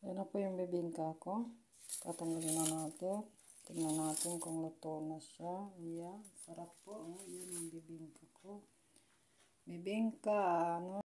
Yan na po yung bibingka ko. Tatanggalin na natin. Tingnan natin kung luto na siya. Ayan. Sarap po. Oh. Yan yung bibingka ko. Bibingka. Ano?